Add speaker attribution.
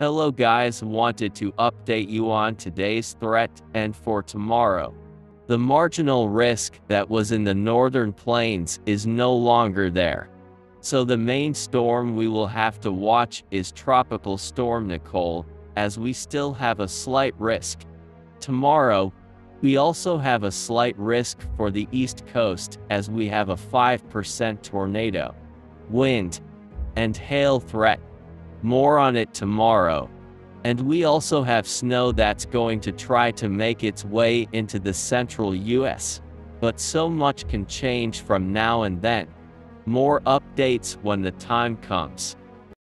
Speaker 1: Hello guys, wanted to update you on today's threat and for tomorrow. The marginal risk that was in the northern plains is no longer there. So the main storm we will have to watch is Tropical Storm Nicole, as we still have a slight risk. Tomorrow, we also have a slight risk for the east coast as we have a 5% tornado, wind, and hail threat. More on it tomorrow. And we also have snow that's going to try to make its way into the central US. But so much can change from now and then. More updates when the time comes.